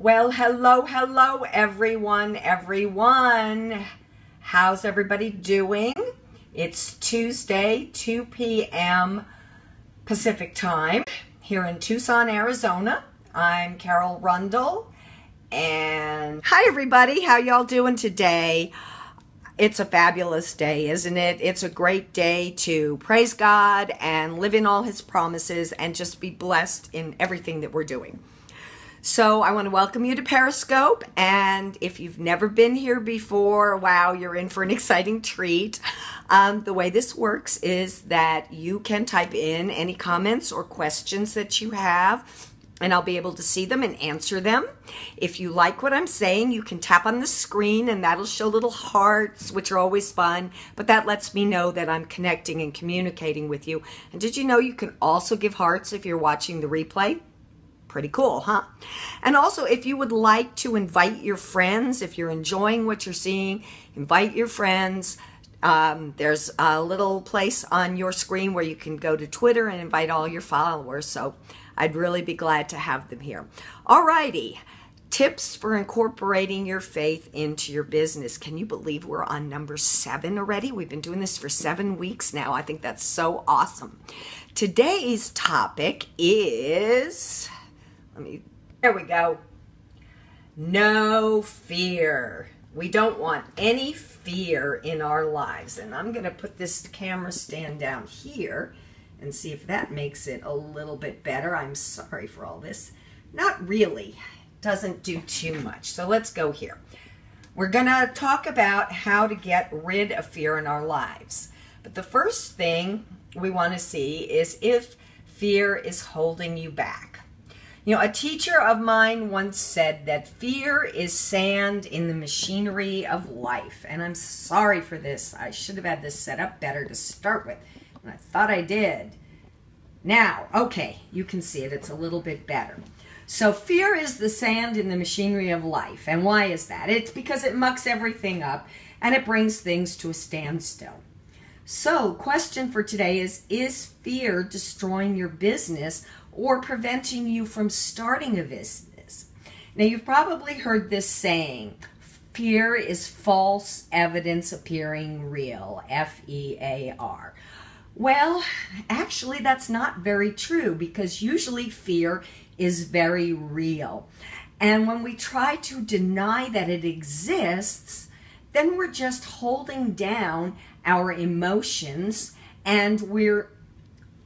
Well, hello, hello, everyone, everyone. How's everybody doing? It's Tuesday, 2 p.m. Pacific time here in Tucson, Arizona. I'm Carol Rundle. And hi, everybody. How y'all doing today? It's a fabulous day, isn't it? It's a great day to praise God and live in all his promises and just be blessed in everything that we're doing. So I want to welcome you to Periscope. And if you've never been here before, wow, you're in for an exciting treat. Um, the way this works is that you can type in any comments or questions that you have and I'll be able to see them and answer them. If you like what I'm saying, you can tap on the screen and that'll show little hearts, which are always fun, but that lets me know that I'm connecting and communicating with you. And did you know you can also give hearts if you're watching the replay? Pretty cool, huh? And also, if you would like to invite your friends, if you're enjoying what you're seeing, invite your friends. Um, there's a little place on your screen where you can go to Twitter and invite all your followers. So I'd really be glad to have them here. Alrighty. Tips for incorporating your faith into your business. Can you believe we're on number seven already? We've been doing this for seven weeks now. I think that's so awesome. Today's topic is let me, there we go. No fear. We don't want any fear in our lives. And I'm going to put this camera stand down here and see if that makes it a little bit better. I'm sorry for all this. Not really. Doesn't do too much. So let's go here. We're going to talk about how to get rid of fear in our lives. But the first thing we want to see is if fear is holding you back. You know, a teacher of mine once said that fear is sand in the machinery of life. And I'm sorry for this. I should have had this set up better to start with. And I thought I did. Now, okay, you can see it. It's a little bit better. So fear is the sand in the machinery of life. And why is that? It's because it mucks everything up and it brings things to a standstill. So, question for today is Is fear destroying your business or preventing you from starting a business. Now, you've probably heard this saying fear is false evidence appearing real, F E A R. Well, actually, that's not very true because usually fear is very real. And when we try to deny that it exists, then we're just holding down our emotions and we're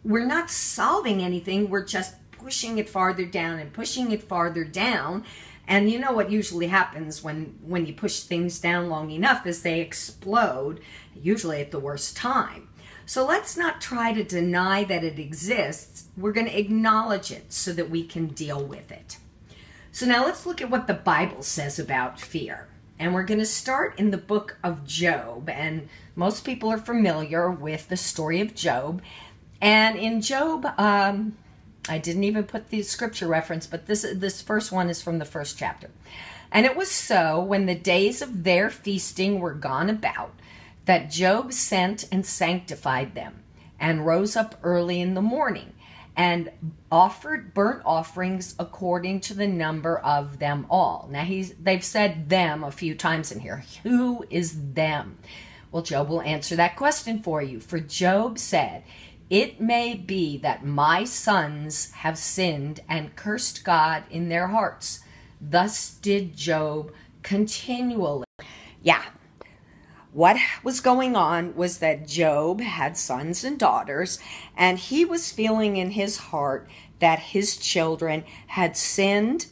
we're not solving anything, we're just pushing it farther down and pushing it farther down. And you know what usually happens when, when you push things down long enough is they explode, usually at the worst time. So let's not try to deny that it exists. We're going to acknowledge it so that we can deal with it. So now let's look at what the Bible says about fear. And we're going to start in the book of Job. And most people are familiar with the story of Job. And in Job, um, I didn't even put the scripture reference, but this this first one is from the first chapter. And it was so when the days of their feasting were gone about that Job sent and sanctified them and rose up early in the morning and offered burnt offerings according to the number of them all. Now he's they've said them a few times in here. Who is them? Well, Job will answer that question for you. For Job said, it may be that my sons have sinned and cursed God in their hearts. Thus did Job continually. Yeah. What was going on was that Job had sons and daughters, and he was feeling in his heart that his children had sinned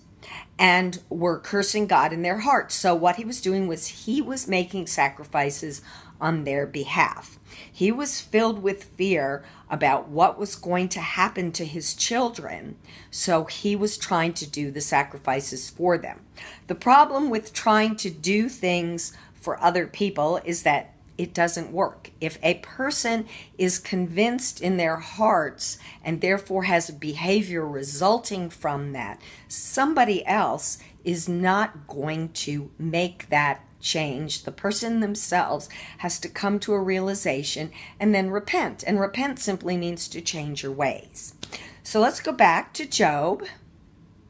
and were cursing God in their hearts. So, what he was doing was he was making sacrifices on their behalf. He was filled with fear about what was going to happen to his children, so he was trying to do the sacrifices for them. The problem with trying to do things for other people is that it doesn't work. If a person is convinced in their hearts and therefore has a behavior resulting from that, somebody else is not going to make that change. The person themselves has to come to a realization and then repent. And repent simply means to change your ways. So let's go back to Job.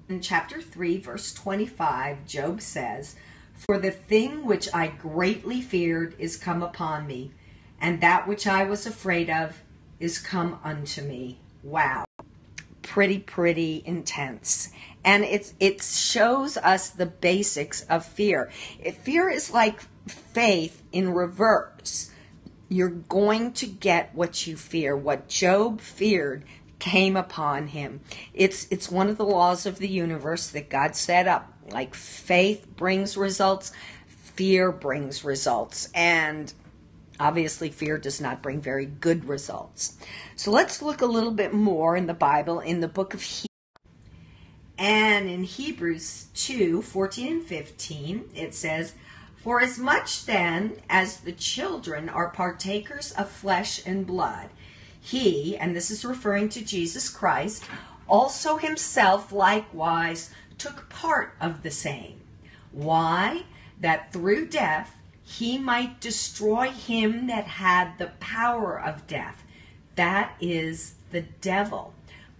In chapter 3, verse 25, Job says, For the thing which I greatly feared is come upon me, and that which I was afraid of is come unto me. Wow. Pretty, pretty intense. And it's, it shows us the basics of fear. Fear is like faith in reverse. You're going to get what you fear. What Job feared came upon him. It's it's one of the laws of the universe that God set up. Like faith brings results, fear brings results. And obviously fear does not bring very good results. So let's look a little bit more in the Bible in the book of Hebrews. And in Hebrews 2, 14 and 15, it says, For as much then as the children are partakers of flesh and blood, he, and this is referring to Jesus Christ, also himself likewise took part of the same. Why? That through death he might destroy him that had the power of death. That is the devil.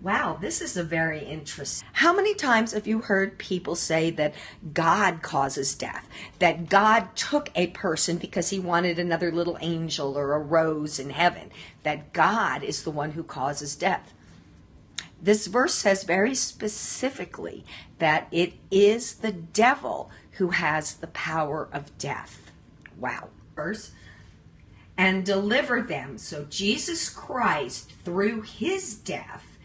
Wow, this is a very interesting. How many times have you heard people say that God causes death? That God took a person because he wanted another little angel or a rose in heaven? That God is the one who causes death. This verse says very specifically that it is the devil who has the power of death. Wow. Verse and deliver them. So Jesus Christ, through his death,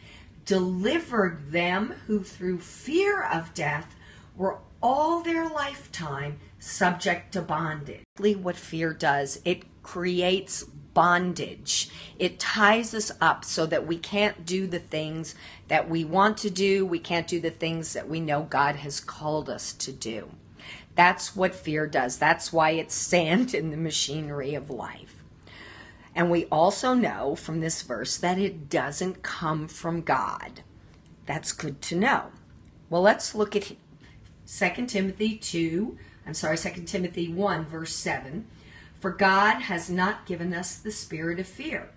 delivered them who through fear of death were all their lifetime subject to bondage. What fear does, it creates bondage. It ties us up so that we can't do the things that we want to do. We can't do the things that we know God has called us to do. That's what fear does. That's why it's sand in the machinery of life. And we also know from this verse that it doesn't come from God. That's good to know. Well, let's look at 2 Timothy 2, I'm sorry, 2 Timothy 1, verse 7. For God has not given us the spirit of fear,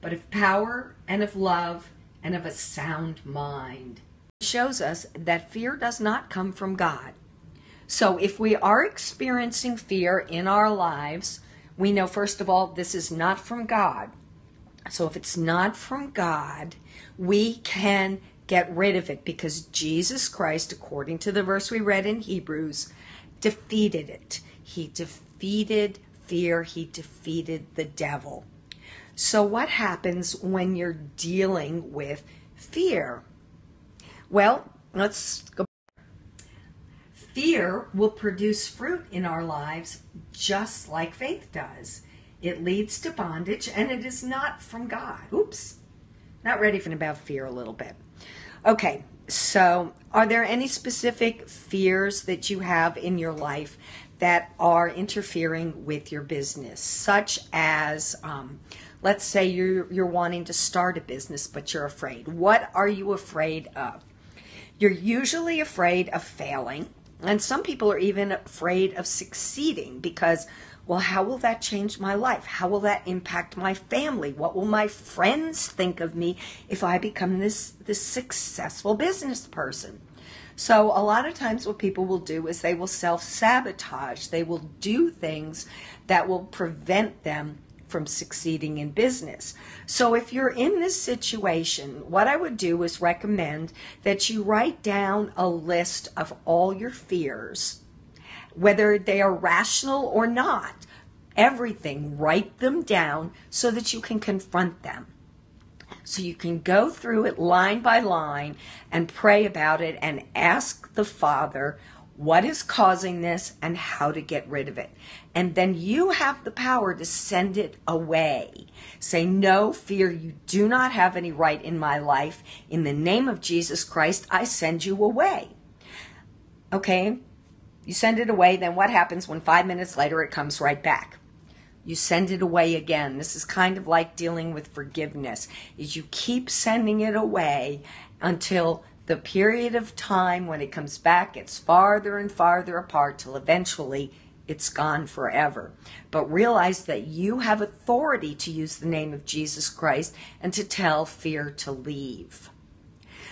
but of power and of love and of a sound mind. It shows us that fear does not come from God. So if we are experiencing fear in our lives, we know, first of all, this is not from God. So if it's not from God, we can get rid of it because Jesus Christ, according to the verse we read in Hebrews, defeated it. He defeated fear, he defeated the devil. So, what happens when you're dealing with fear? Well, let's go Fear will produce fruit in our lives just like faith does. It leads to bondage and it is not from God. Oops. Not ready for about fear a little bit. Okay, so are there any specific fears that you have in your life that are interfering with your business, such as, um, let's say you're you're wanting to start a business but you're afraid. What are you afraid of? You're usually afraid of failing. And some people are even afraid of succeeding because, well, how will that change my life? How will that impact my family? What will my friends think of me if I become this, this successful business person? So, a lot of times, what people will do is they will self sabotage. They will do things that will prevent them from succeeding in business. So if you're in this situation, what I would do is recommend that you write down a list of all your fears, whether they are rational or not. Everything, write them down so that you can confront them. So you can go through it line by line and pray about it and ask the Father what is causing this and how to get rid of it. And then you have the power to send it away. Say, No, fear, you do not have any right in my life. In the name of Jesus Christ, I send you away. Okay? You send it away, then what happens when five minutes later it comes right back? You send it away again. This is kind of like dealing with forgiveness. Is you keep sending it away until the period of time when it comes back it's farther and farther apart till eventually it's gone forever. But realize that you have authority to use the name of Jesus Christ and to tell fear to leave.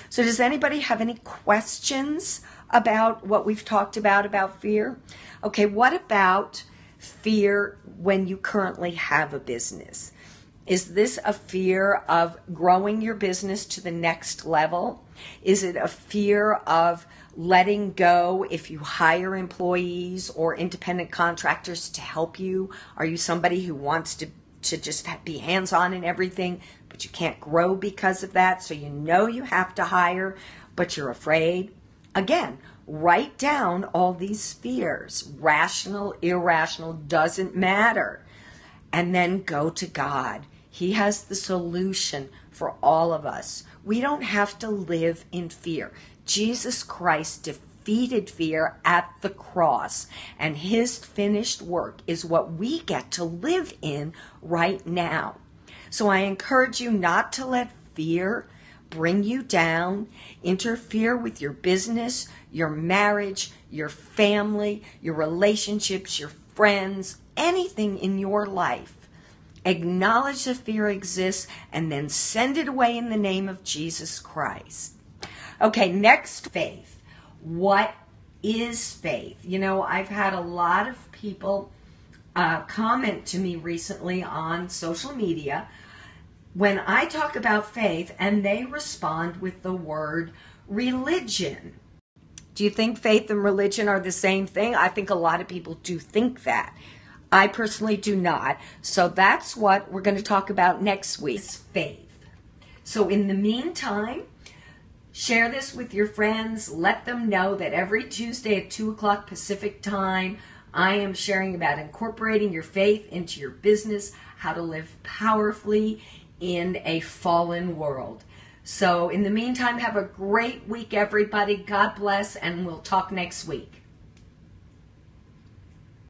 So, does anybody have any questions about what we've talked about about fear? Okay, what about fear when you currently have a business? Is this a fear of growing your business to the next level? Is it a fear of letting go if you hire employees or independent contractors to help you? Are you somebody who wants to, to just be hands on in everything, but you can't grow because of that? So you know you have to hire, but you're afraid? Again, write down all these fears rational, irrational, doesn't matter. And then go to God he has the solution for all of us. We don't have to live in fear. Jesus Christ defeated fear at the cross, and his finished work is what we get to live in right now. So I encourage you not to let fear bring you down, interfere with your business, your marriage, your family, your relationships, your friends, anything in your life acknowledge the fear exists, and then send it away in the name of Jesus Christ. Okay, next faith. What is faith? You know, I've had a lot of people uh, comment to me recently on social media when I talk about faith and they respond with the word religion. Do you think faith and religion are the same thing? I think a lot of people do think that. I personally do not. So that's what we're going to talk about next week's faith. So in the meantime, share this with your friends. Let them know that every Tuesday at 2 o'clock Pacific time, I am sharing about incorporating your faith into your business, how to live powerfully in a fallen world. So, in the meantime, have a great week, everybody. God bless, and we'll talk next week.